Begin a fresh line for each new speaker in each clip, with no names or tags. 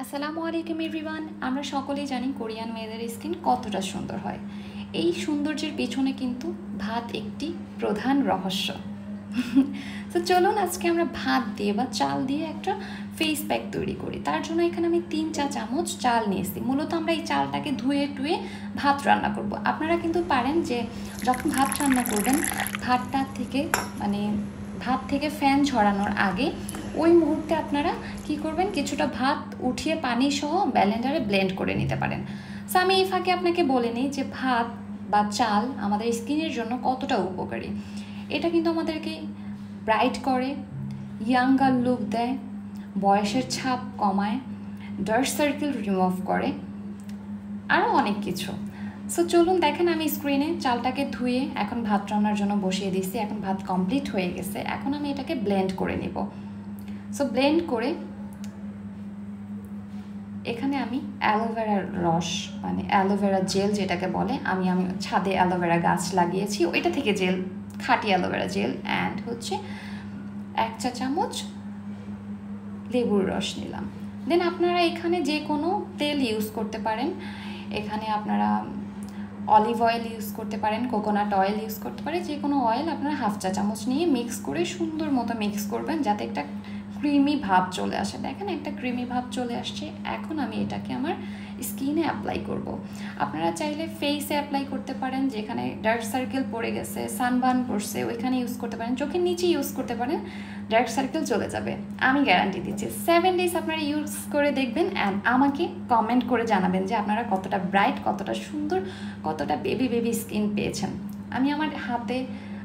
আসসালামু আলাইকুম এভরিওয়ান। আমরা সকলেই জানি কোরিয়ান মেয়েদের স্কিন কতটা সুন্দর হয়। এই সৌন্দর্যের পেছনে কিন্তু ভাত একটি প্রধান রহস্য। তো চলুন আজকে আমরা ভাত দিয়ে বা চাল দিয়ে একটা ফেস প্যাক তৈরি করি। তার জন্য এখানে আমি তিন চা চামচ চাল নিয়েছি। মূলত আমরা এই চালটাকে ধুয়ে টুয়ে ভাত রান্না করব। আপনারা কিন্তু পারেন যে যখন ভাত রান্না করবেন, ভাতটা থেকে মানে ভাত থেকে ফ্যান ঝরানোর আগে ওই মুহূর্তে আপনারা কি করবেন? কিছুটা ভাত উঠিয়ে পানি সহ ব্যালেন্ডারে ব্লেন্ড করে নিতে পারেন। সো আমি এই ফাঁকে আপনাকে বলে নিই যে ভাত বা চাল আমাদের স্কিনের জন্য কতটা উপকারী। এটা কিন্তু আমাদেরকে ব্রাইট করে, ইয়াঙ্গার লুক দেয়, বয়সের ছাপ কমায়, ডার্ক সার্কেল রিমুভ করে আরও অনেক কিছু। সো চলুন দেখেন আমি স্ক্রিনে চালটাকে ধুয়ে এখন ভাত রান্নার জন্য বসিয়ে দিচ্ছি এখন ভাত কমপ্লিট হয়ে গেছে। এখন আমি এটাকে ব্লেন্ড করে নিব। সো ব্লেন্ড করে এখানে আমি অ্যালোভেরার রস মানে অ্যালোভেরা জেল যেটাকে বলে, আমি আমি ছাদে অ্যালোভেরা গাছ লাগিয়েছি। ওইটা থেকে জেল খাঁটি অ্যালোভেরা জেল অ্যান্ড হচ্ছে এক চা চামচ লেবুর রস নিলাম। দেন আপনারা এখানে যে কোনো তেল ইউজ করতে পারেন। এখানে আপনারা অলিভ অয়েল ইউজ করতে পারেন কোকোনাট অয়েল ইউজ করতে পারেন। যে কোনো অয়েল আপনারা হাফ চা চামচ নিয়ে মিক্স করে সুন্দর মতো মিক্স করবেন, যাতে একটা ক্রিমি ভাব চলে আসে। দেখেন একটা ক্রিমি ভাব চলে আসছে। এখন আমি এটাকে আমার স্কিনে অ্যাপ্লাই করব। আপনারা চাইলে ফেসে অ্যাপ্লাই করতে পারেন, যেখানে ডার্ক সার্কেল পড়ে গেছে সানবার্ন পড়ছে, ওইখানে ইউজ করতে পারেন। চোখের নিচে ইউজ করতে পারেন ডার্ক সার্কেল চলে যাবে। আমি গ্যারান্টি দিচ্ছি। সেভেন ডেজ আপনারা ইউজ করে দেখবেন অ্যান্ড আমাকে কমেন্ট করে জানাবেন যে আপনারা কতটা ব্রাইট কতটা সুন্দর, কতটা বেবি বেবি স্কিন পেয়েছেন। আমি আমার হাতে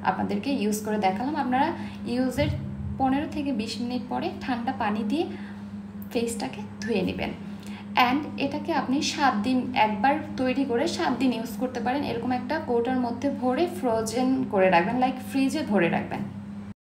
আপনাদেরকে ইউজ করে দেখালাম। আপনারা ইউজের পনেরো থেকে বিশ মিনিট পরে ঠান্ডা পানি দিয়ে ফেসটাকে ধুয়ে নেবেন। অ্যান্ড এটাকে আপনি সাত দিন, একবার তৈরি করে সাত দিন ইউজ করতে পারেন। এরকম একটা কৌটার মধ্যে ভরে ফ্রোজেন করে রাখবেন লাইক ফ্রিজে ভরে রাখবেন।